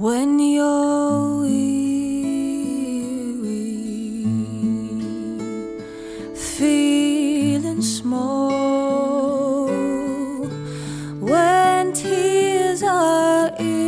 when you're weary, feeling small, when tears are in.